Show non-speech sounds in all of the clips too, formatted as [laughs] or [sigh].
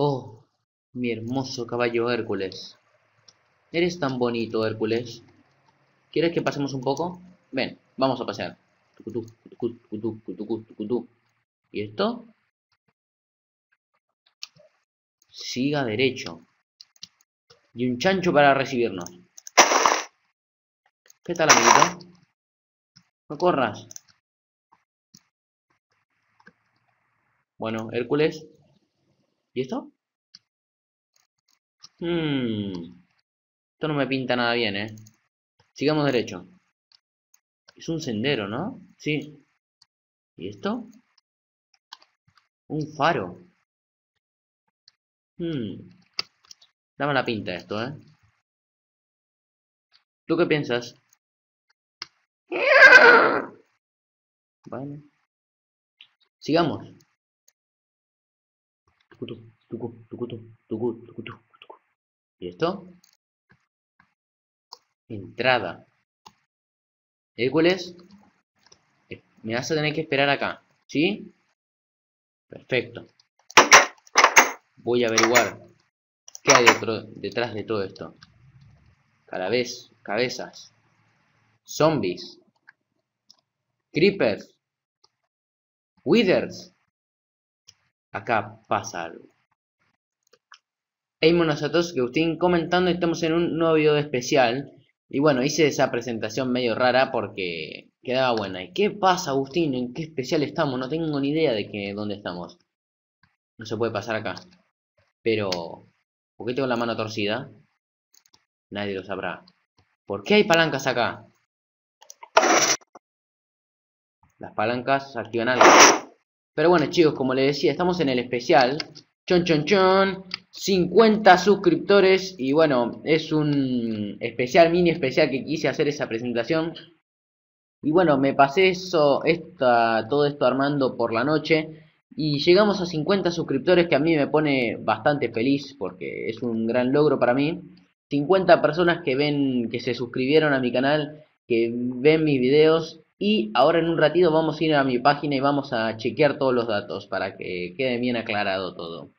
Oh, mi hermoso caballo Hércules. Eres tan bonito, Hércules. ¿Quieres que pasemos un poco? Ven, vamos a pasear. ¿Y esto? Siga derecho. Y un chancho para recibirnos. ¿Qué tal, amiguito? No corras. Bueno, Hércules. ¿Y esto? Hmm. Esto no me pinta nada bien, ¿eh? Sigamos derecho. Es un sendero, ¿no? Sí. ¿Y esto? Un faro. Hmm. Dame la pinta esto, ¿eh? ¿Tú qué piensas? Vale. Sigamos. ¿Y esto? Entrada. Hércules. Eh, me vas a tener que esperar acá. ¿Sí? Perfecto. Voy a averiguar qué hay detrás de todo esto. Cada vez, cabezas. Zombies. Creepers. Withers. Acá pasa algo. Hey monos a todos, que Agustín comentando, estamos en un nuevo video especial. Y bueno, hice esa presentación medio rara porque quedaba buena. ¿Y qué pasa, Agustín? ¿En qué especial estamos? No tengo ni idea de que, dónde estamos. No se puede pasar acá. Pero, ¿por qué tengo la mano torcida? Nadie lo sabrá. ¿Por qué hay palancas acá? Las palancas activan algo. Pero bueno, chicos, como les decía, estamos en el especial. Chon, chon, chon. 50 suscriptores. Y bueno, es un especial, mini especial que quise hacer esa presentación. Y bueno, me pasé eso, esta, todo esto armando por la noche. Y llegamos a 50 suscriptores que a mí me pone bastante feliz porque es un gran logro para mí. 50 personas que ven, que se suscribieron a mi canal, que ven mis videos y ahora en un ratito vamos a ir a mi página y vamos a chequear todos los datos para que quede bien aclarado todo.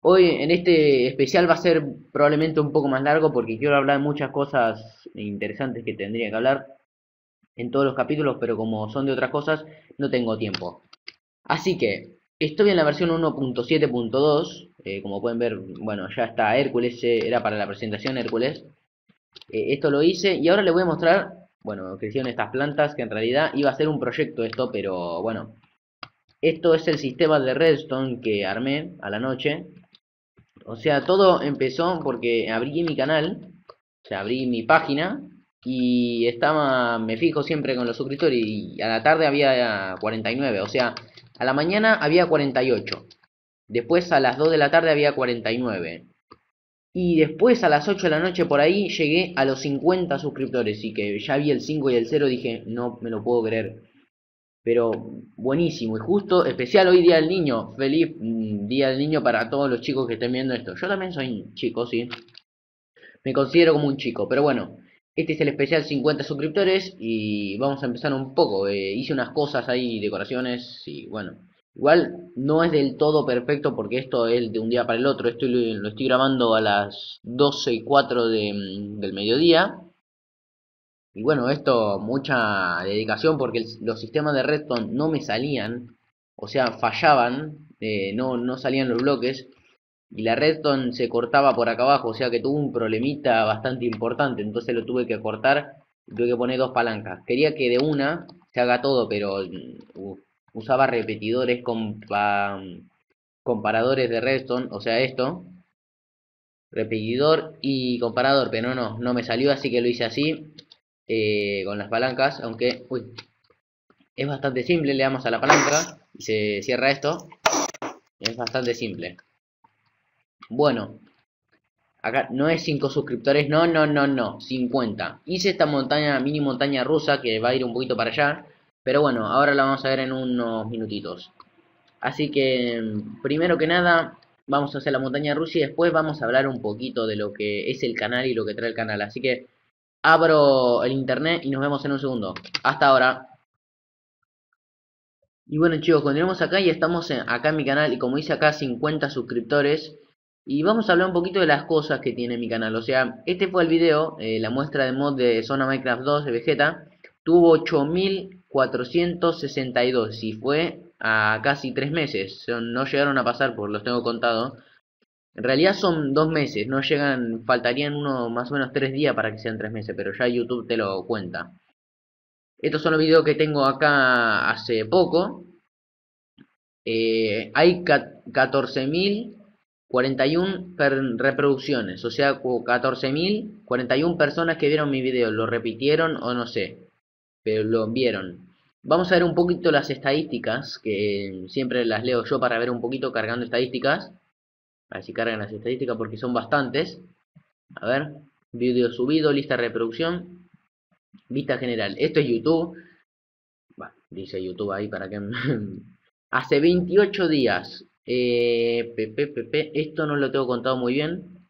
Hoy en este especial va a ser probablemente un poco más largo porque quiero hablar de muchas cosas interesantes que tendría que hablar en todos los capítulos, pero como son de otras cosas, no tengo tiempo. Así que estoy en la versión 1.7.2, eh, como pueden ver, bueno, ya está Hércules, eh, era para la presentación Hércules. Eh, esto lo hice y ahora les voy a mostrar bueno, crecieron estas plantas, que en realidad iba a ser un proyecto esto, pero bueno. Esto es el sistema de redstone que armé a la noche. O sea, todo empezó porque abrí mi canal, o sea, abrí mi página y estaba, me fijo siempre con los suscriptores y a la tarde había 49, o sea, a la mañana había 48. Después a las 2 de la tarde había 49. Y después a las 8 de la noche por ahí llegué a los 50 suscriptores y que ya vi el 5 y el 0 dije, no me lo puedo creer. Pero buenísimo y justo, especial hoy Día del Niño. Feliz mm, Día del Niño para todos los chicos que estén viendo esto. Yo también soy chico, sí. Me considero como un chico, pero bueno. Este es el especial 50 suscriptores y vamos a empezar un poco. Eh, hice unas cosas ahí, decoraciones y bueno. Igual no es del todo perfecto porque esto es de un día para el otro. Esto lo, estoy grabando a las 12 y 4 mm, del mediodía. Y bueno, esto mucha dedicación porque los sistemas de redstone no me salían. O sea, fallaban. Eh, no, no salían los bloques. Y la redstone se cortaba por acá abajo. O sea que tuvo un problemita bastante importante. Entonces lo tuve que cortar. Y tuve que poner dos palancas. Quería que de una se haga todo, pero... Mm, usaba repetidores comparadores de redstone, o sea esto, repetidor y comparador, pero no, no me salió, así que lo hice así, eh, con las palancas, aunque, es bastante simple, le damos a la palanca y se cierra esto, es bastante simple. Bueno, acá no es 5 suscriptores, no, no, no, no, 50. Hice esta montaña, mini montaña rusa que va a ir un poquito para allá, pero bueno, ahora la vamos a ver en unos minutitos. Así que, primero que nada, vamos a hacer la montaña rusa y después vamos a hablar un poquito de lo que es el canal y lo que trae el canal. Así que, abro el internet y nos vemos en un segundo. Hasta ahora. Y bueno chicos, continuamos acá y estamos acá en mi canal y como dice acá 50 suscriptores y vamos a hablar un poquito de las cosas que tiene mi canal. O sea, este fue el video, eh, la muestra de mod de Zona Minecraft 2 de Vegeta. Tuvo 8462 y fue a casi 3 meses. No llegaron a pasar, por los tengo contado. En realidad son 2 meses, no llegan, faltarían uno más o menos 3 días para que sean 3 meses, pero ya YouTube te lo cuenta. Estos son los videos que tengo acá hace poco. Eh, hay 14.000 41 reproducciones, o sea, 14.041 personas que vieron mi video, lo repitieron o no sé, pero lo vieron. Vamos a ver un poquito las estadísticas, que siempre las leo yo para ver un poquito cargando estadísticas. A ver si cargan las estadísticas porque son bastantes. A ver, vídeo subido, lista de reproducción, vista general. Esto es YouTube. dice YouTube ahí para que... [laughs] Hace 28 días eh, esto no lo tengo contado muy bien.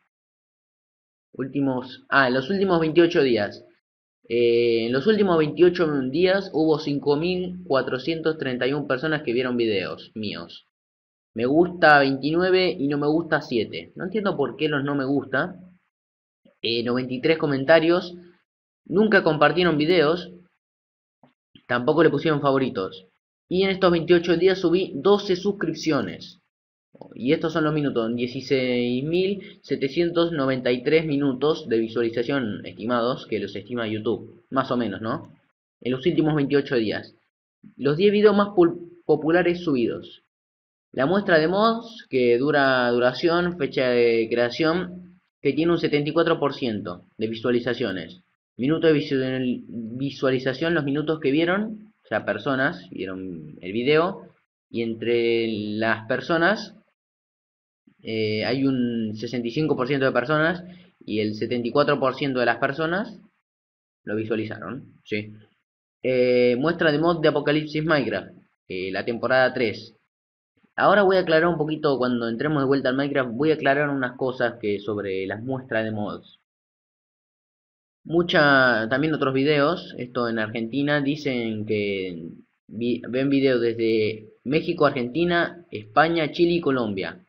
Últimos, ah, en los últimos 28 días. Eh, en los últimos 28 días hubo 5.431 personas que vieron videos míos. Me gusta 29 y no me gusta 7. No entiendo por qué los no me gusta. 93 eh, comentarios. Nunca compartieron videos. Tampoco le pusieron favoritos. Y en estos 28 días subí 12 suscripciones. Y estos son los minutos, 16.793 minutos de visualización estimados, que los estima YouTube, más o menos, ¿no? En los últimos 28 días. Los 10 videos más populares subidos. La muestra de mods, que dura duración, fecha de creación, que tiene un 74% de visualizaciones. Minuto de visualización, los minutos que vieron, o sea, personas, vieron el video, y entre las personas eh, hay un 65% de personas y el 74% de las personas lo visualizaron. ¿sí? Eh, muestra de mod de Apocalipsis Minecraft, eh, la temporada 3. Ahora voy a aclarar un poquito, cuando entremos de vuelta al Minecraft, voy a aclarar unas cosas que sobre las muestras de mods. Mucha, también otros videos, esto en Argentina, dicen que ven videos desde México, Argentina, España, Chile y Colombia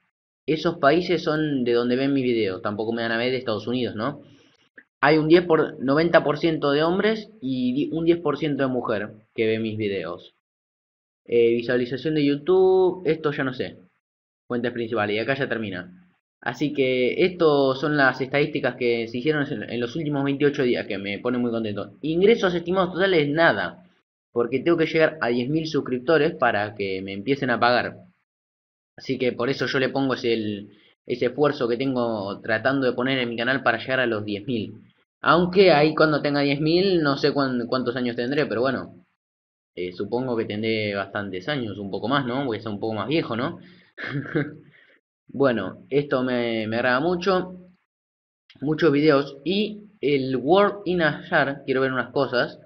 esos países son de donde ven mi video, tampoco me dan a ver de Estados Unidos, ¿no? Hay un 10 por, 90% de hombres y un 10% de mujer que ve mis videos. Eh, visualización de YouTube, esto ya no sé. Fuentes principales, y acá ya termina. Así que estas son las estadísticas que se hicieron en los últimos 28 días, que me pone muy contento. Ingresos estimados totales, nada. Porque tengo que llegar a 10.000 suscriptores para que me empiecen a pagar. Así que por eso yo le pongo ese, ese esfuerzo que tengo tratando de poner en mi canal para llegar a los 10.000. Aunque ahí cuando tenga 10.000 no sé cuántos años tendré, pero bueno. Eh, supongo que tendré bastantes años, un poco más, ¿no? Voy a ser un poco más viejo, ¿no? [laughs] bueno, esto me, me agrada mucho. Muchos videos. Y el World in a Jar, quiero ver unas cosas.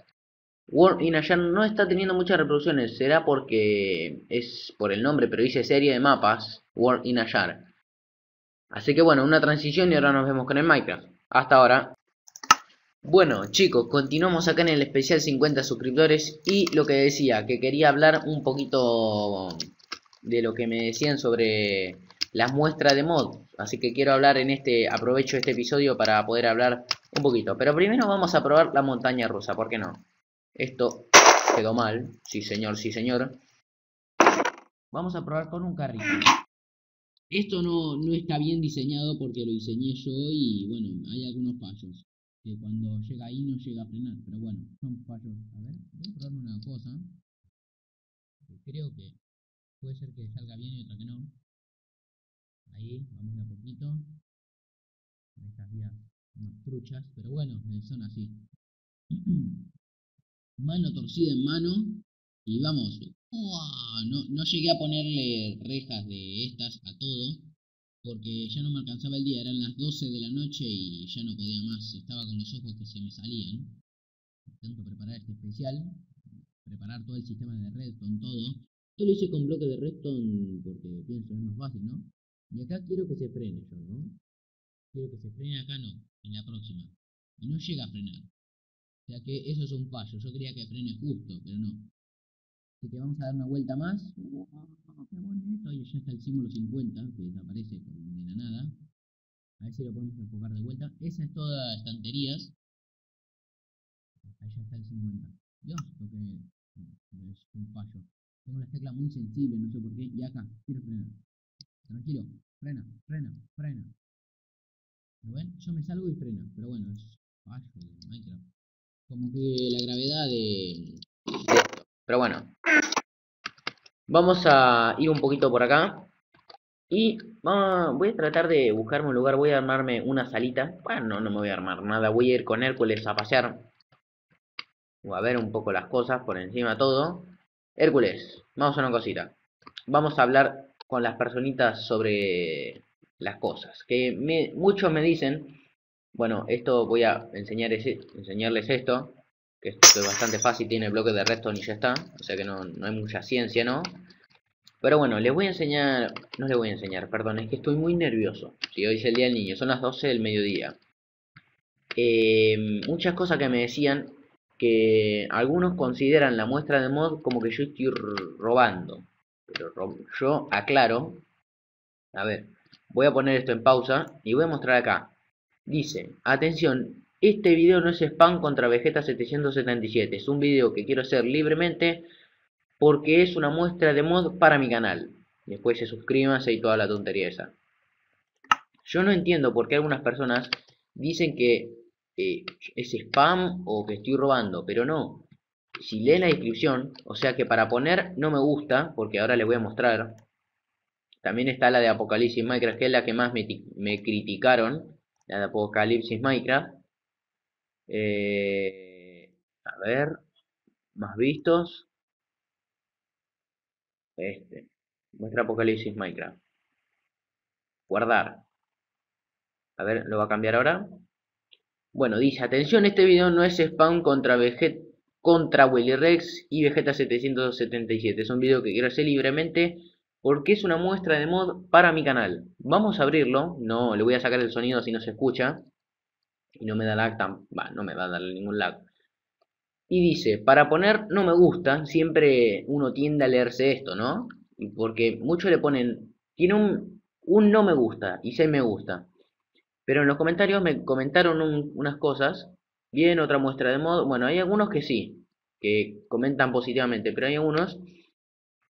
World in a no está teniendo muchas reproducciones, será porque es por el nombre, pero dice serie de mapas, World in a Así que bueno, una transición y ahora nos vemos con el Minecraft. Hasta ahora. Bueno chicos, continuamos acá en el especial 50 suscriptores y lo que decía, que quería hablar un poquito de lo que me decían sobre las muestras de mod. Así que quiero hablar en este, aprovecho este episodio para poder hablar un poquito. Pero primero vamos a probar la montaña rusa, ¿por qué no? Esto quedó mal. Sí, señor, sí, señor. Vamos a probar con un carrito. Esto no, no está bien diseñado porque lo diseñé yo y bueno, hay algunos fallos. Que cuando llega ahí no llega a frenar. Pero bueno, son fallos. A ver, voy a probar una cosa. creo que puede ser que salga bien y otra que no. Ahí, vamos de a poquito. Estas vías unas truchas, pero bueno, son así. [clears throat] mano torcida en mano y vamos, no, no llegué a ponerle rejas de estas a todo porque ya no me alcanzaba el día, eran las 12 de la noche y ya no podía más, estaba con los ojos que se me salían. Intento preparar este especial, preparar todo el sistema de redstone, todo. Esto lo hice con bloque de redstone porque pienso es más fácil, ¿no? Y acá quiero que se frene yo, ¿no? Quiero que se frene acá, no, en la próxima. Y no llega a frenar. O sea que eso es un fallo. Yo quería que frene justo, pero no. Así que vamos a dar una vuelta más. Ahí ya está el símbolo 50, que desaparece de la nada. A ver si lo podemos enfocar de vuelta. Esa es toda estanterías. Ahí ya está el 50. Dios, lo que es un fallo. Tengo las teclas muy sensibles, no sé por qué. Y acá, quiero frenar. Tranquilo, frena, frena, frena. ¿Lo ven? Yo me salgo y frena, pero bueno, es fallo de Minecraft. La gravedad de, esto. Pero bueno. Vamos a ir un poquito por acá. Y voy a tratar de buscarme un lugar. Voy a armarme una salita. Bueno, no, me voy a armar nada. Voy a ir con Hércules a pasear. O a ver un poco las cosas por encima todo. Hércules, vamos a una cosita. Vamos a hablar con las personitas sobre las cosas. Que muchos me dicen, bueno, esto voy a enseñar enseñarles esto, que esto es bastante fácil, tiene bloque de redstone y ya está, o sea que no, no hay mucha ciencia, ¿no? Pero bueno, les voy a enseñar, no les voy a enseñar, perdón, es que estoy muy nervioso. Si hoy es el día del niño, son las 12 del mediodía. Eh, muchas cosas que me decían que algunos consideran la muestra de mod como que yo estoy robando. Pero yo aclaro, a ver, voy a poner esto en pausa y voy a mostrar acá. Dice, atención, este video no es spam contra Vegeta 777, es un video que quiero hacer libremente porque es una muestra de mod para mi canal. Después se suscríbanse y toda la tontería esa. Yo no entiendo por qué algunas personas dicen que eh, es spam o que estoy robando, pero no. Si leen la descripción, o sea que para poner no me gusta, porque ahora les voy a mostrar. También está la de Apocalipsis Minecraft, que es la que más me, criticaron. La Apocalipsis Minecraft. Eh, a ver, más vistos. Este, muestra Apocalipsis Minecraft. Guardar. A ver, ¿lo va a cambiar ahora? Bueno, dice, atención, este video no es spam contra Vegeta contra Willy Rex y Vegeta 777. Es un video que quiero hacer libremente porque es una muestra de mod para mi canal. Vamos a abrirlo, no le voy a sacar el sonido si no se escucha. Y no me da lag, tan, no me va a dar ningún lag. Y dice, para poner no me gusta, siempre uno tiende a leerse esto, ¿no? Porque muchos le ponen, tiene un, un no me gusta y seis me gusta. Pero en los comentarios me comentaron unas cosas. Bien, otra muestra de modo. Bueno, hay algunos que sí, que comentan positivamente, pero hay algunos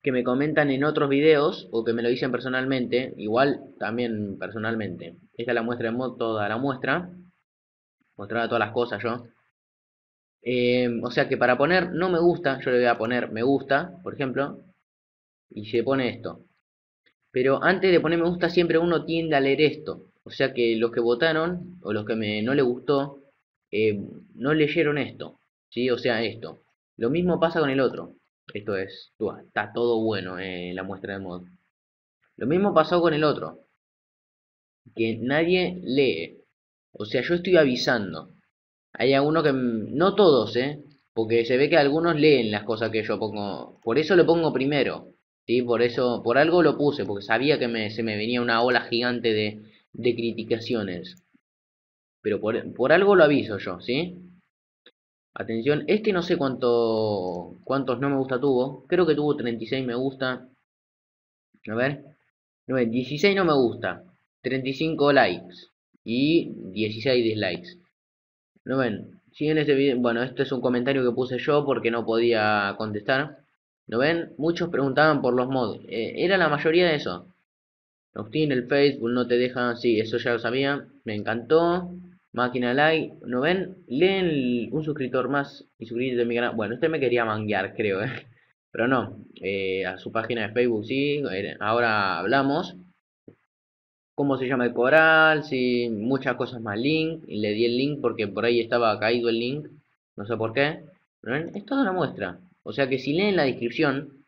que me comentan en otros videos o que me lo dicen personalmente, igual también personalmente. Esta es la muestra de mod, toda la muestra. Mostraba todas las cosas yo. Eh, o sea que para poner no me gusta, yo le voy a poner me gusta, por ejemplo, y se pone esto. Pero antes de poner me gusta siempre uno tiende a leer esto. O sea que los que votaron, o los que me, no le gustó, eh, no leyeron esto. ¿sí? O sea, esto. Lo mismo pasa con el otro. Esto es, está todo bueno en la muestra de mod. Lo mismo pasó con el otro. Que nadie lee. O sea, yo estoy avisando. Hay algunos que... No todos, ¿eh? Porque se ve que algunos leen las cosas que yo pongo. Por eso lo pongo primero. ¿Sí? Por eso... Por algo lo puse. Porque sabía que me, se me venía una ola gigante de, de criticaciones. Pero por, algo lo aviso yo, ¿sí? Atención, este no sé cuánto, cuántos no me gusta tuvo. Creo que tuvo 36 me gusta. A ver. No, 16 no me gusta. 35 likes. Y 16 dislikes. ¿No ven? en este video. Bueno, este es un comentario que puse yo porque no podía contestar. ¿No ven? Muchos preguntaban por los mods. Eh, era la mayoría de eso. Agustín, el Facebook no te deja, sí, eso ya lo sabía, me encantó. Máquina like, ¿no ven? Leen un suscriptor más y suscríbete de mi canal. Bueno, usted me quería manguear, creo, ¿eh? [laughs] Pero no, eh, a su página de Facebook sí, eh, ahora hablamos. ¿Cómo se llama el coral? Sí, muchas cosas más. Link, le di el link porque por ahí estaba caído el link, no sé por qué. ¿No ven? Es toda una muestra. O sea que si leen la descripción,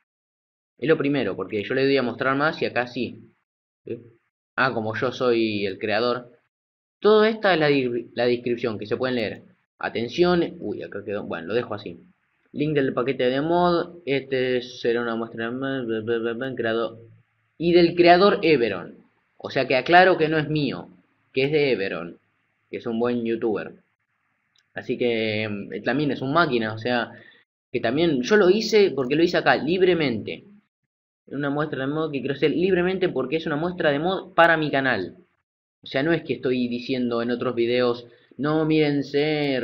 es lo primero, porque yo le doy a mostrar más y acá sí. Ah, como yo soy el creador. Todo esta es la, descripción que se pueden leer. Atención, uy, acá quedó, bueno, lo dejo así. Link del paquete de mod, este será una muestra creador. Y del creador Everon. O sea que aclaro que no es mío, que es de Everon, que es un buen youtuber. Así que mm, también es un máquina, o sea, Que también yo lo hice porque lo hice acá, libremente. Una muestra de mod que quiero hacer libremente porque es una muestra de mod para mi canal. O sea, no es que estoy diciendo en otros videos, no, mírense,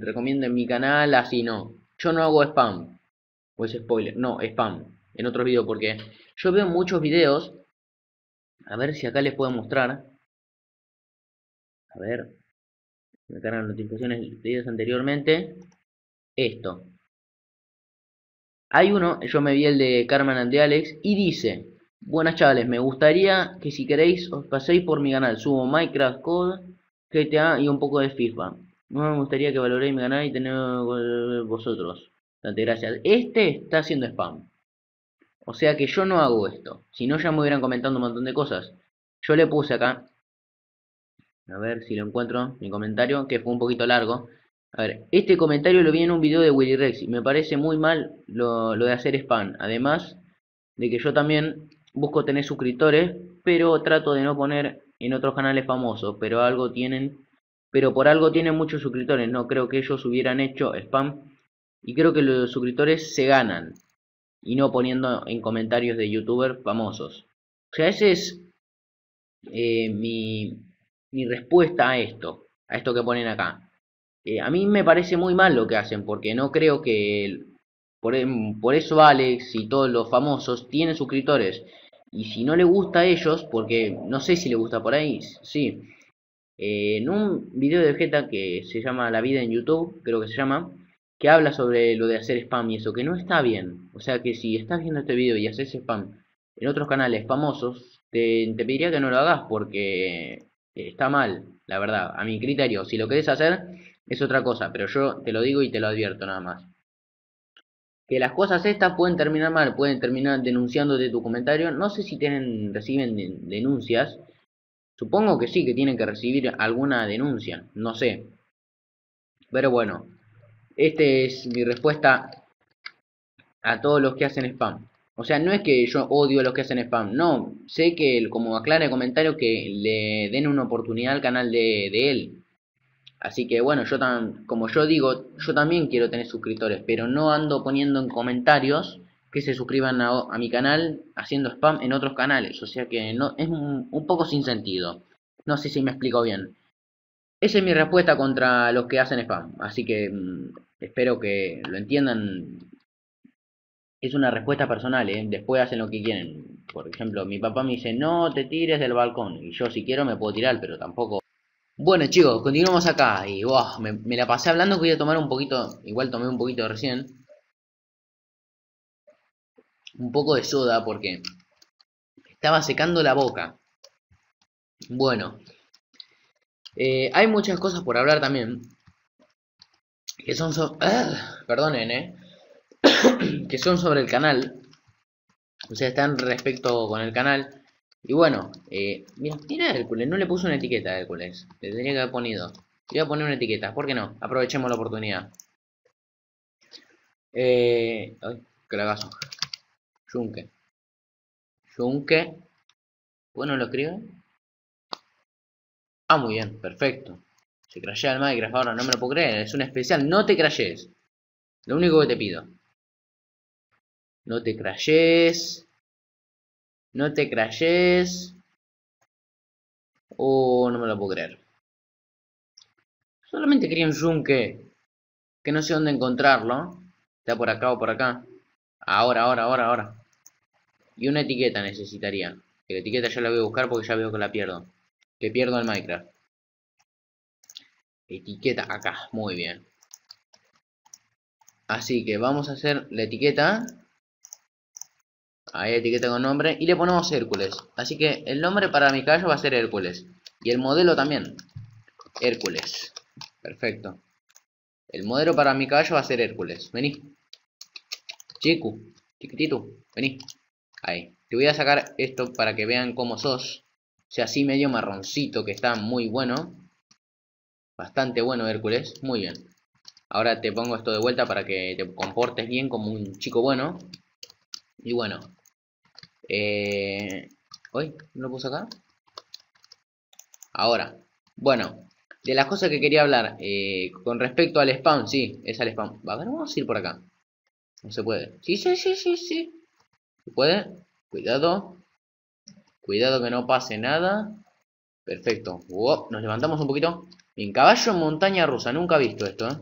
recomienden mi canal, así no. Yo no hago spam. O es spoiler, no, spam. En otros videos, porque yo veo muchos videos. A ver si acá les puedo mostrar. A ver. Me cargan notificaciones videos anteriormente. Esto. Hay uno, yo me vi el de Carmen and Alex y dice, buenas chavales, me gustaría que si queréis os paséis por mi canal, subo Minecraft Code, GTA y un poco de FIFA. No me gustaría que valoréis mi canal y tener vosotros. Dante, gracias. Este está haciendo spam. O sea que yo no hago esto. Si no ya me hubieran comentando un montón de cosas. Yo le puse acá. A ver si lo encuentro. Mi comentario, que fue un poquito largo. A ver, este comentario lo vi en un video de Willy Rex y me parece muy mal lo, de hacer spam. Además de que yo también busco tener suscriptores, pero trato de no poner en otros canales famosos, pero algo tienen, pero por algo tienen muchos suscriptores. No creo que ellos hubieran hecho spam y creo que los suscriptores se ganan y no poniendo en comentarios de youtubers famosos. O sea, esa es eh, mi, mi respuesta a esto, a esto que ponen acá. Eh, a mí me parece muy mal lo que hacen, porque no creo que... Por, por eso Alex y todos los famosos tienen suscriptores. Y si no le gusta a ellos, porque no sé si le gusta por ahí, sí. Eh, en un video de Vegeta que se llama La vida en YouTube, creo que se llama, que habla sobre lo de hacer spam y eso, que no está bien. O sea que si estás viendo este video y haces spam en otros canales famosos, te, te pediría que no lo hagas porque está mal, la verdad, a mi criterio. Si lo querés hacer, es otra cosa, pero yo te lo digo y te lo advierto nada más. Que las cosas estas pueden terminar mal, pueden terminar denunciándote tu comentario. No sé si tienen, reciben denuncias. Supongo que sí, que tienen que recibir alguna denuncia. No sé. Pero bueno, esta es mi respuesta a todos los que hacen spam. O sea, no es que yo odio a los que hacen spam. No, sé que, como aclara el comentario, que le den una oportunidad al canal de, de él. Así que bueno, yo tan, como yo digo, yo también quiero tener suscriptores, pero no ando poniendo en comentarios que se suscriban a, mi canal haciendo spam en otros canales. O sea que no es un, poco sin sentido. No sé si me explico bien. Esa es mi respuesta contra los que hacen spam. Así que mm, espero que lo entiendan. Es una respuesta personal, ¿eh? Después hacen lo que quieren. Por ejemplo, mi papá me dice, no te tires del balcón. Y yo si quiero me puedo tirar, pero tampoco bueno chicos, continuamos acá y me, la pasé hablando que voy a tomar un poquito, igual tomé un poquito recién. Un poco de soda porque estaba secando la boca. Bueno, eh, hay muchas cosas por hablar también. Que son sobre... [coughs] perdonen, eh. [coughs] que son sobre el canal. O sea, están respecto con el canal. Y bueno, eh, mira, mira Hércules, no le puso una etiqueta a Hércules. Le tenía que haber ponido. Le voy a poner una etiqueta, ¿por qué no? Aprovechemos la oportunidad. Eh, ay. Junke. Bueno, lo escribe. Ah, muy bien, perfecto. Se crashea el Minecraft ahora, no me lo puedo creer. Es un especial, no te crashes. Lo único que te pido. No te crashes. No te crashes. Oh, no me lo puedo creer. Solamente quería un yunque. Que no sé dónde encontrarlo. Está por acá o por acá. Ahora, ahora, ahora, ahora. Y una etiqueta necesitaría. Que la etiqueta ya la voy a buscar porque ya veo que la pierdo. Que pierdo el Minecraft. Etiqueta acá. Muy bien. Así que vamos a hacer la etiqueta. Ahí etiqueta con nombre. Y le ponemos Hércules. Así que el nombre para mi caballo va a ser Hércules. Y el modelo también. Hércules. Perfecto. El modelo para mi caballo va a ser Hércules. Vení. Chico. Chiquitito. Vení. Ahí. Te voy a sacar esto para que vean cómo sos. O sea, así medio marroncito que está muy bueno. Bastante bueno Hércules. Muy bien. Ahora te pongo esto de vuelta para que te comportes bien como un chico bueno. Y bueno, eh. ¿No lo puse acá? Ahora. Bueno. De las cosas que quería hablar. Eh, con respecto al spam. Sí, es al spam. A ver, vamos a ir por acá. No se puede. Sí, sí, sí, sí, sí. ¿Se puede? Cuidado. Cuidado que no pase nada. Perfecto. nos levantamos un poquito. En caballo en montaña rusa. Nunca he visto esto, ¿eh?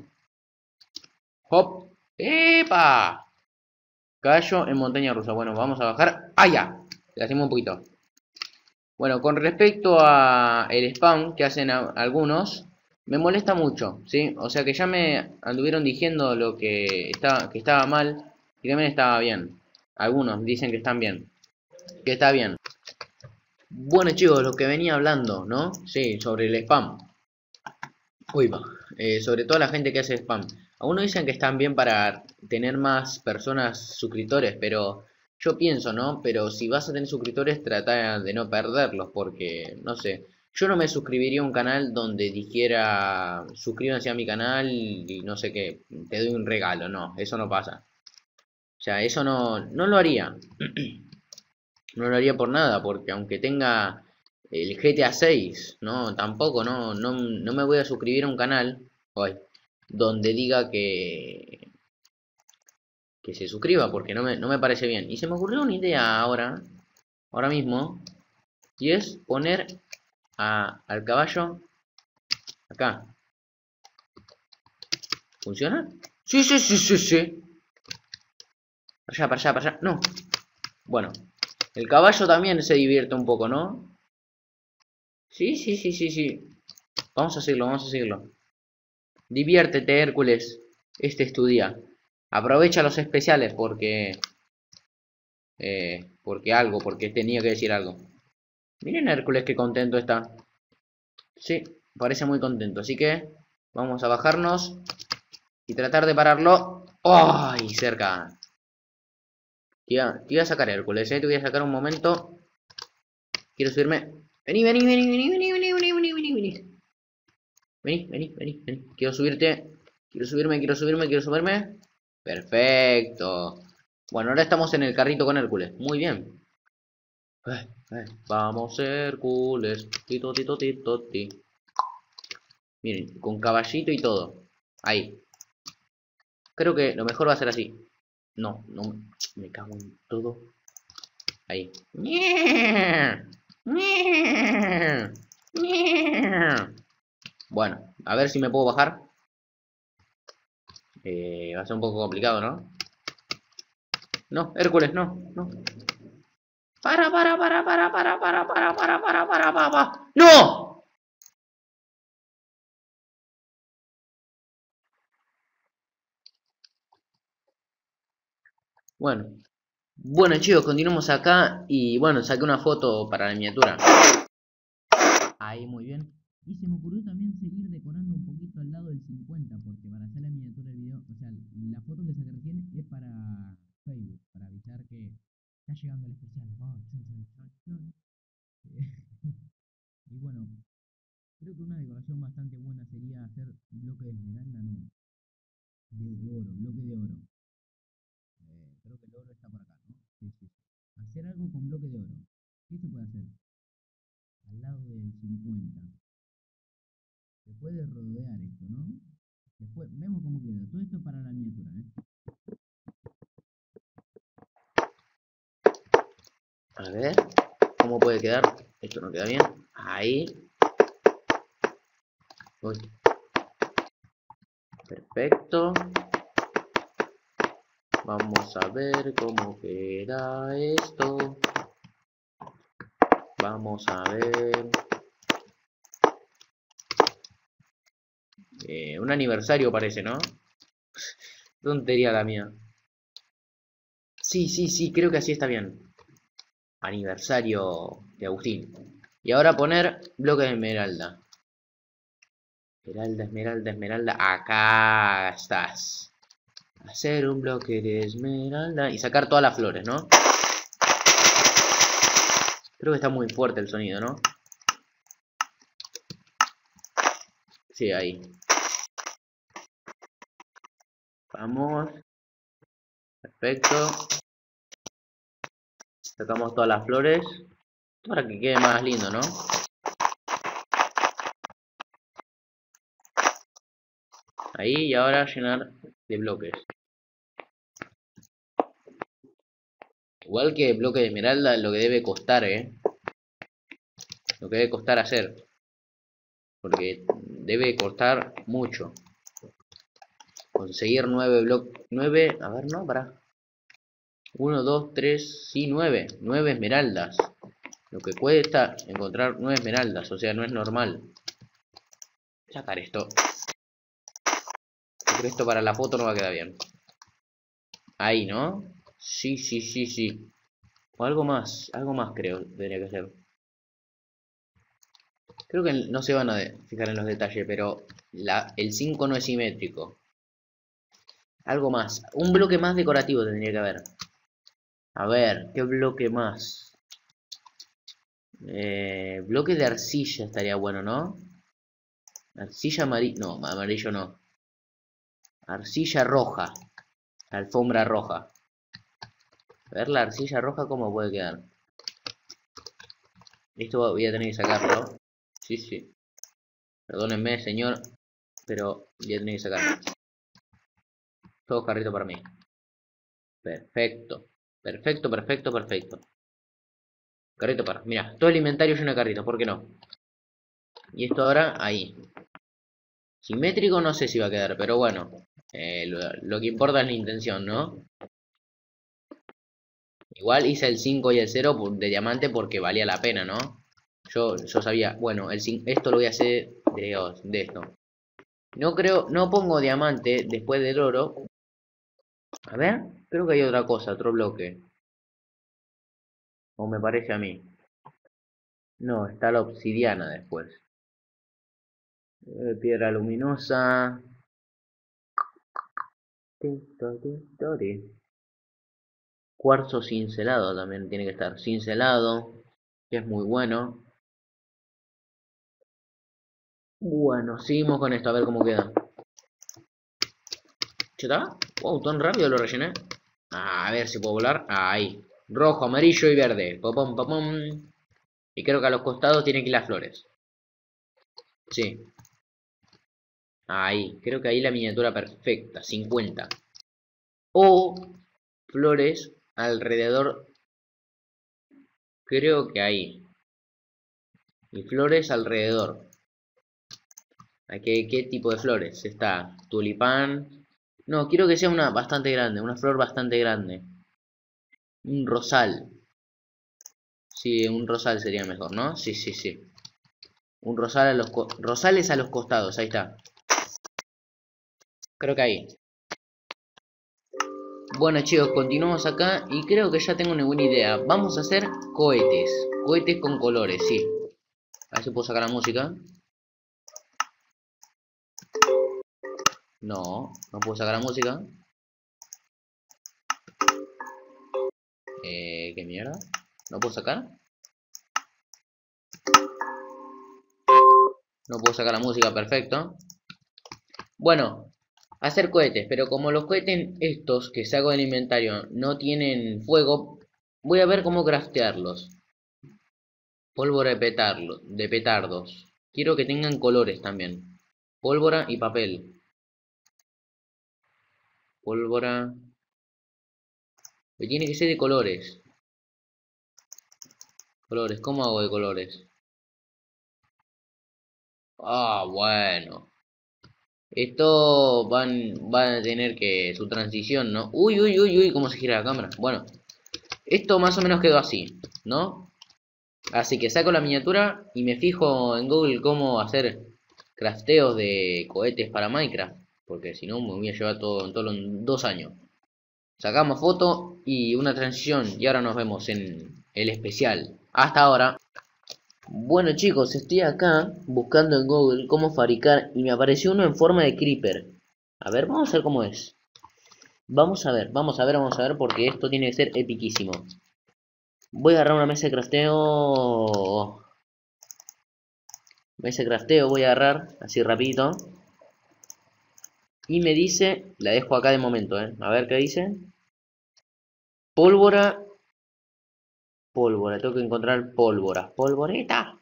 Hop. ¡Epa! Caballo en montaña rusa. Bueno, vamos a bajar. ¡Ah, ya! Le hacemos un poquito. Bueno, con respecto a el spam que hacen algunos, me molesta mucho, ¿sí? O sea que ya me anduvieron diciendo lo que, estaba, que estaba mal y también estaba bien. Algunos dicen que están bien. Que está bien. Bueno chicos, lo que venía hablando, ¿no? Sí, sobre el spam. Uy, va. Eh, sobre toda la gente que hace spam. Algunos dicen que están bien para tener más personas suscriptores, pero yo pienso, ¿no? Pero si vas a tener suscriptores, trata de no perderlos, porque, no sé, yo no me suscribiría a un canal donde dijera, suscríbanse a mi canal y no sé qué, te doy un regalo, no, eso no pasa. O sea, eso no, no lo haría. [clears throat] no lo haría por nada, porque aunque tenga el GTA 6, no, tampoco, no, no, no me voy a suscribir a un canal, hoy, donde diga que, que se suscriba porque no me, no me parece bien. Y se me ocurrió una idea ahora, ahora mismo, y es poner a, al caballo acá. ¿Funciona? Sí, sí, sí, sí, sí. Para allá, para allá, para allá. No. Bueno, el caballo también se divierte un poco, ¿no? Sí, sí, sí, sí, sí. Vamos a seguirlo, vamos a seguirlo. Diviértete, Hércules. Este es tu día. Aprovecha los especiales porque... Eh, porque algo, porque tenía que decir algo. Miren Hércules qué contento está. Sí, parece muy contento. Así que vamos a bajarnos y tratar de pararlo. ¡Ay! cerca. Te iba, a sacar Hércules, ¿eh? Te voy a sacar un momento. Quiero subirme. Vení, vení, vení, vení, vení, vení, vení, vení, vení, vení. Vení, vení, vení, vení. Quiero subirte. Quiero subirme, quiero subirme, quiero subirme. Perfecto. Bueno, ahora estamos en el carrito con Hércules. Muy bien. Eh, eh. Vamos, Hércules. Tito, tito, tito, ti. Miren, con caballito y todo. Ahí. Creo que lo mejor va a ser así. No, no. Me cago en todo. Ahí. Bueno, a ver si me puedo bajar. Eh, va a ser un poco complicado, ¿no? No, Hércules, no, no. Para, para, para, para, para, para, para, para, para, para, para, para. ¡No! Bueno. Bueno chicos, continuamos acá y bueno, saqué una foto para la miniatura. Ahí, muy bien. Y se me ocurrió también seguir decorando un poquito lado del 50, porque para hacer la miniatura del video, o sea, la foto que saqué recién es para Facebook, para avisar que está llegando el especial. Oh, [laughs] y bueno, creo que una decoración bastante buena sería hacer bloque de esmeralda, no, de oro, bloque de oro. Eh, creo que el oro está por acá, ¿no? Hacer algo con bloque de oro. ¿Qué se puede hacer? Al lado del 50 se puede rodear esto, ¿no? Después vemos cómo queda. Todo esto para la miniatura, ¿eh? A ver, ¿cómo puede quedar? Esto no queda bien. Ahí. Perfecto. Vamos a ver cómo queda esto. Vamos a ver. Eh, un aniversario parece, ¿no? Tontería la mía. Sí, sí, sí, creo que así está bien. Aniversario de Agustín. Y ahora poner bloque de esmeralda. Esmeralda, esmeralda, esmeralda. Acá estás. Hacer un bloque de esmeralda. Y sacar todas las flores, ¿no? Creo que está muy fuerte el sonido, ¿no? Sí, ahí. Vamos. Perfecto. Sacamos todas las flores. Para que quede más lindo, ¿no? Ahí y ahora llenar de bloques. Igual que bloque de esmeralda, lo que debe costar, ¿eh? Lo que debe costar hacer. Porque debe costar mucho. Conseguir nueve bloques... Nueve... A ver, no, para. Uno, dos, tres... Sí, nueve. Nueve esmeraldas. Lo que cuesta encontrar nueve esmeraldas. O sea, no es normal. Sacar esto. Porque esto para la foto no va a quedar bien. Ahí, ¿no? Sí, sí, sí, sí. O algo más, algo más creo debería que ser. Creo que no se van a fijar en los detalles, pero la, el 5 no es simétrico. Algo más. Un bloque más decorativo tendría que haber. A ver, ¿qué bloque más? Eh, bloque de arcilla estaría bueno, ¿no? Arcilla amarillo. No, amarillo no. Arcilla roja. Alfombra roja. A ver la arcilla roja cómo puede quedar. Esto voy a tener que sacarlo. Sí, sí. Perdónenme, señor. Pero voy a tener que sacarlo. Todo carrito para mí. Perfecto. Perfecto, perfecto, perfecto. Carrito para. Mira, todo el inventario lleno de carritos, ¿por qué no? Y esto ahora ahí. Simétrico no sé si va a quedar, pero bueno. Eh, lo, que importa es la intención, ¿no? Igual hice el 5 y el 0 de diamante porque valía la pena, ¿no? Yo, yo sabía, bueno, el esto lo voy a hacer de, de esto. No creo, no pongo diamante después del oro. A ver, creo que hay otra cosa, otro bloque. O me parece a mí. No, está la obsidiana después. Eh, piedra luminosa. Cuarzo cincelado también tiene que estar. Cincelado, que es muy bueno. Bueno, seguimos con esto, a ver cómo queda. ¿Qué está? Wow, tan rápido lo rellené. a ver si puedo volar. ahí. Rojo, amarillo y verde. Y creo que a los costados tienen que ir las flores. Sí. Ahí. Creo que ahí la miniatura perfecta. 50. O flores alrededor. Creo que ahí. Y flores alrededor. ¿Qué, ¿Qué tipo de flores? Está tulipán. No, quiero que sea una bastante grande. Una flor bastante grande. Un rosal. Sí, un rosal sería mejor, ¿no? Sí, sí, sí. Un rosal a los rosales a los costados, ahí está. Creo que ahí. Bueno chicos, continuamos acá y creo que ya tengo una buena idea. Vamos a hacer cohetes. Cohetes con colores, sí. A ver si puedo sacar la música. No, no puedo sacar la música. Eh, ¿Qué mierda? ¿No puedo sacar? No puedo sacar la música, perfecto. Bueno, hacer cohetes, pero como los cohetes estos que saco del inventario no tienen fuego, voy a ver cómo craftearlos. Pólvora de, petarlo, de petardos. Quiero que tengan colores también. Pólvora y papel. Pólvora tiene que ser de colores. Colores, ¿cómo hago de colores? Ah, bueno. Esto van, van a tener que su transición, ¿no? Uy, uy, uy, uy, cómo se gira la cámara. Bueno, esto más o menos quedó así, ¿no? Así que saco la miniatura y me fijo en Google cómo hacer crafteos de cohetes para Minecraft. Porque si no me voy a llevar todo, todo en dos años. Sacamos foto y una transición. Y ahora nos vemos en el especial. Hasta ahora. Bueno chicos, estoy acá buscando en Google cómo fabricar y me apareció uno en forma de creeper. A ver, vamos a ver cómo es. Vamos a ver, vamos a ver, vamos a ver porque esto tiene que ser epiquísimo. Voy a agarrar una mesa de crafteo. Mesa de crafteo voy a agarrar así rapidito. Y me dice, la dejo acá de momento, ¿eh? A ver qué dice. Pólvora. Pólvora, tengo que encontrar pólvora. Polvoreta.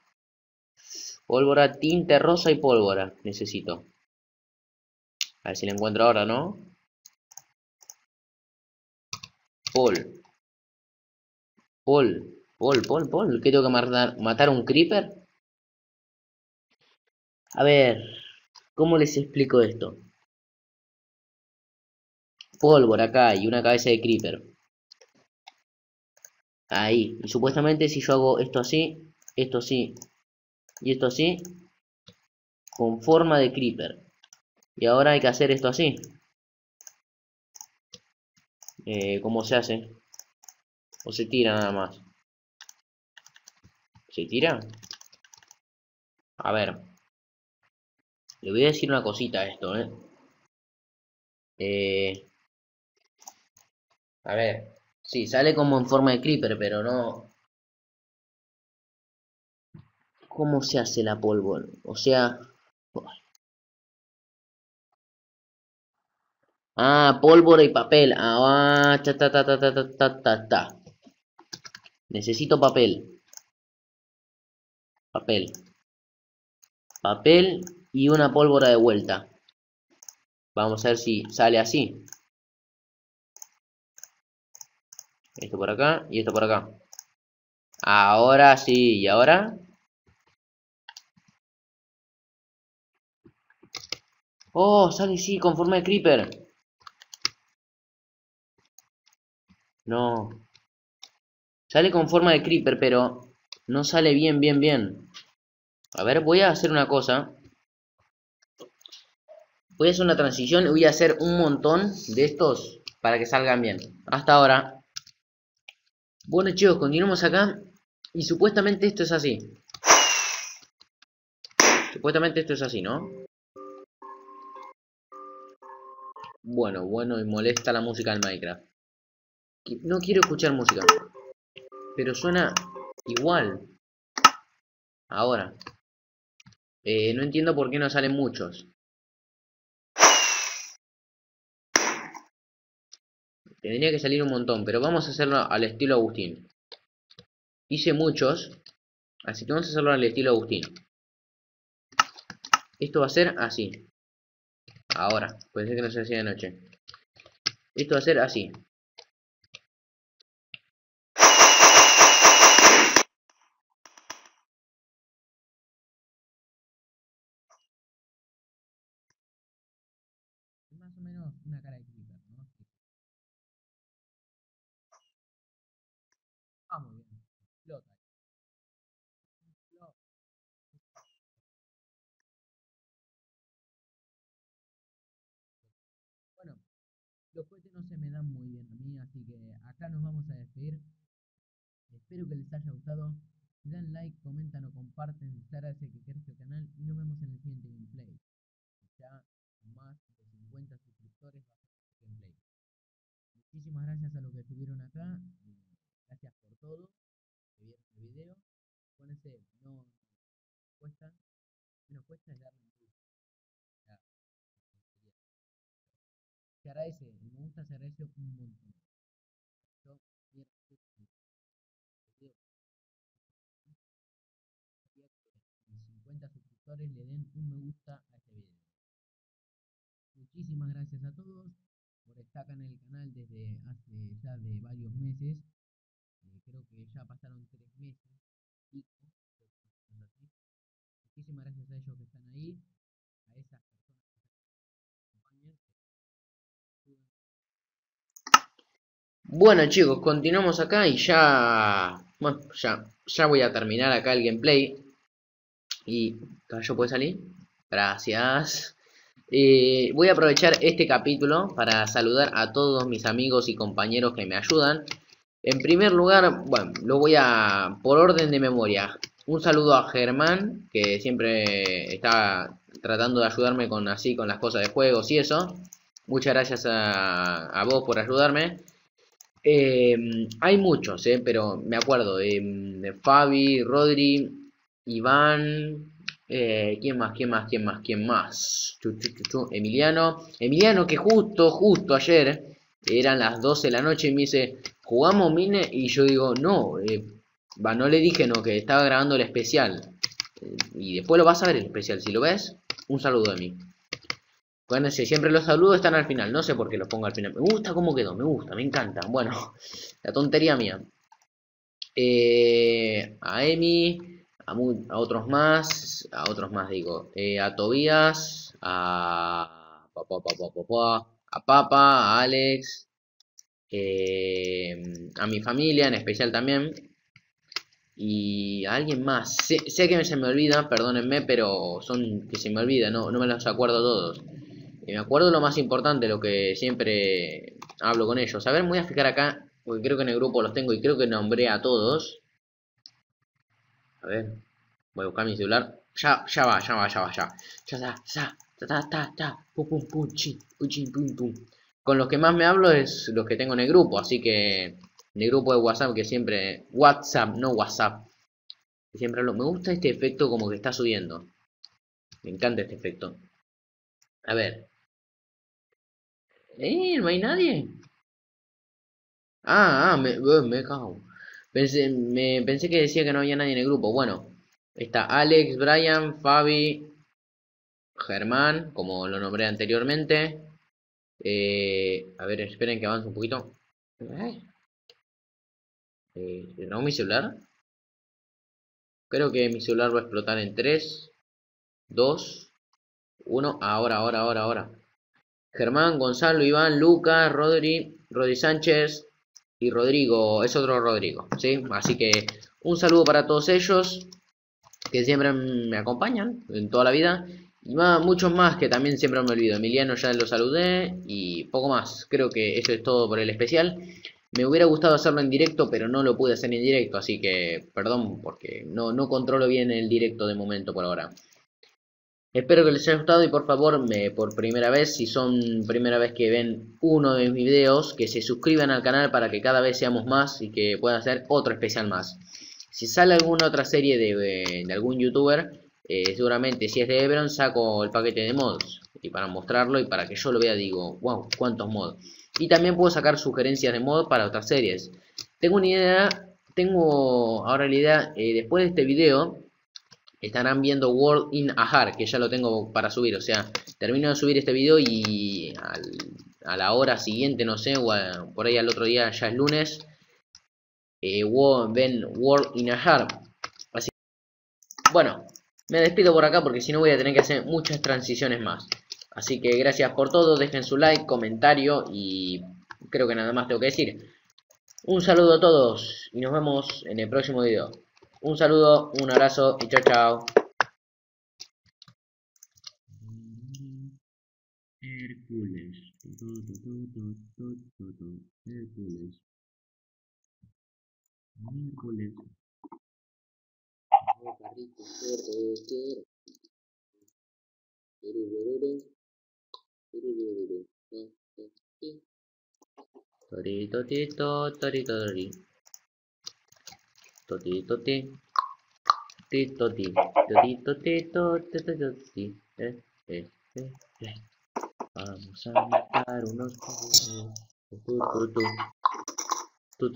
Pólvora, tinte rosa y pólvora. Necesito. A ver si la encuentro ahora, ¿no? Pol. Paul, Paul, Paul, Paul. ¿Qué tengo que matar? ¿Matar un creeper? A ver, ¿cómo les explico esto? Pólvora acá y una cabeza de creeper. Ahí. Y supuestamente si yo hago esto así, esto así y esto así, con forma de creeper. Y ahora hay que hacer esto así. Eh, ¿Cómo se hace? ¿O se tira nada más? ¿Se tira? A ver. Le voy a decir una cosita a esto, ¿eh? Eh... A ver, sí, sale como en forma de creeper, pero no... ¿Cómo se hace la pólvora? O sea... Ah, pólvora y papel. Ah, ta, ta, ta, ta, ta, ta, ta. Necesito papel. Papel. Papel y una pólvora de vuelta. Vamos a ver si sale así. Esto por acá y esto por acá. Ahora sí, ¿y ahora? Oh, sale sí, con forma de creeper. No. Sale con forma de creeper, pero no sale bien, bien, bien. A ver, voy a hacer una cosa. Voy a hacer una transición y voy a hacer un montón de estos para que salgan bien. Hasta ahora. Bueno chicos, continuamos acá. Y supuestamente esto es así. Supuestamente esto es así, ¿no? Bueno, bueno y molesta la música del Minecraft. No quiero escuchar música. Pero suena igual. Ahora. Eh, no entiendo por qué no salen muchos. Tendría que salir un montón, pero vamos a hacerlo al estilo Agustín. Hice muchos, así que vamos a hacerlo al estilo Agustín. Esto va a ser así. Ahora, puede ser que no se hacía de noche. Esto va a ser así. Los cohetes no se me dan muy bien a mí, así que acá nos vamos a despedir. Espero que les haya gustado. Si dan like, comentan o comparten, gracias que quieres el canal y nos vemos en el siguiente gameplay. Ya más de 50 suscriptores va a ser gameplay. Muchísimas gracias a los que estuvieron acá. Gracias por todo. Que vieron el video. Acuérdense, no cuesta. Lo que nos cuesta es darle un gusto. Ya, se agradece. Un montón. Yo quiero que video. 50 suscriptores le den un me gusta a este video. Muchísimas gracias a todos por estar acá en el canal desde hace ya de varios meses creo que ya pasaron tres meses. Muchísimas gracias a ellos que están ahí, Bueno chicos, continuamos acá y ya, bueno, ya, ya voy a terminar acá el gameplay. Y, ¿yo puede salir? Gracias. Eh, voy a aprovechar este capítulo para saludar a todos mis amigos y compañeros que me ayudan. En primer lugar, bueno, lo voy a por orden de memoria. Un saludo a Germán, que siempre está tratando de ayudarme con así con las cosas de juegos y eso. Muchas gracias a, vos por ayudarme. Eh, hay muchos, eh, pero me acuerdo de, Fabi, Rodri, Iván, eh, ¿quién más? ¿Quién más? ¿Quién más? ¿Quién más? Emiliano. Emiliano que justo, justo ayer eran las 12 de la noche y me dice, jugamos Mine y yo digo, no, eh, va, no le dije no, que estaba grabando el especial. Eh, y después lo vas a ver el especial, si lo ves, un saludo de mí. Bueno, siempre los saludos están al final, no sé por qué los pongo al final. Me gusta cómo quedó, me gusta, me encanta. Bueno, [laughs] la tontería mía. eh, a Emi, a, otros más, a otros más digo, eh, a Tobías, a, a Papa, a Alex, eh, a mi familia en especial también, y a alguien más. Sé, que se me olvida, perdónenme, pero son que se me olvida, no, no me los acuerdo todos. Y me acuerdo lo más importante, lo que siempre hablo con ellos. A ver, me voy a fijar acá, porque creo que en el grupo los tengo y creo que nombré a todos. A ver, voy a buscar mi celular. Ya, ya va, ya va, ya va, ya. Ya ya, pum. Con los que más me hablo es los que tengo en el grupo, así que de grupo de WhatsApp que siempre... WhatsApp, no WhatsApp. Siempre hablo. Me gusta este efecto como que está subiendo. Me encanta este efecto. A ver. ¿Eh? ¿No hay nadie? Ah, ah, me, me cago. Pensé, me, pensé que decía que no había nadie en el grupo. Bueno, está Alex, Brian, Fabi, Germán, como lo nombré anteriormente. Eh, a ver, esperen que avance un poquito. ¿Eh? Eh, ¿No mi celular? Creo que mi celular va a explotar en 3, 2, 1. Ahora, ahora, ahora, ahora. Germán, Gonzalo, Iván, Luca, Rodri, Rodri Sánchez y Rodrigo. Es otro Rodrigo, ¿sí? Así que un saludo para todos ellos que siempre me acompañan en toda la vida. Y más, muchos más que también siempre me olvido. Emiliano ya lo saludé y poco más. Creo que eso es todo por el especial. Me hubiera gustado hacerlo en directo, pero no lo pude hacer en directo, así que perdón porque no, no controlo bien el directo de momento por ahora. Espero que les haya gustado y por favor, por primera vez, si son primera vez que ven uno de mis videos, que se suscriban al canal para que cada vez seamos más y que pueda hacer otro especial más. Si sale alguna otra serie de, algún youtuber, eh, seguramente si es de Ebron saco el paquete de mods. Y para mostrarlo y para que yo lo vea digo, wow, cuántos mods. Y también puedo sacar sugerencias de mod para otras series. Tengo una idea, tengo ahora la idea, eh, después de este video, estarán viendo World in a que ya lo tengo para subir. O sea, termino de subir este video y a la hora siguiente, no sé, o por ahí al otro día, ya es lunes, eh, ven World in a Así bueno, me despido por acá porque si no voy a tener que hacer muchas transiciones más. Así que gracias por todo, dejen su like, comentario y creo que nada más tengo que decir. Un saludo a todos y nos vemos en el próximo video. Un saludo, un abrazo y chao chao. Torito tito, torito tori. Totito ti. Tito ti. Torito tito, tito ti. Vamos a matar unos. Tu, tu, tu. Tu,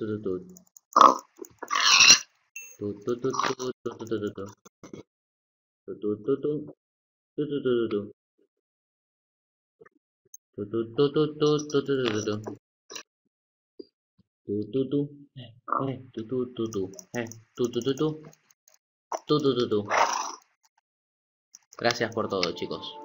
tu, tu, tu. Eh, tu, tu, tu, tu. Eh, tu, tu, tu, tu. Tu, tu, tu. Gracias por todo, chicos.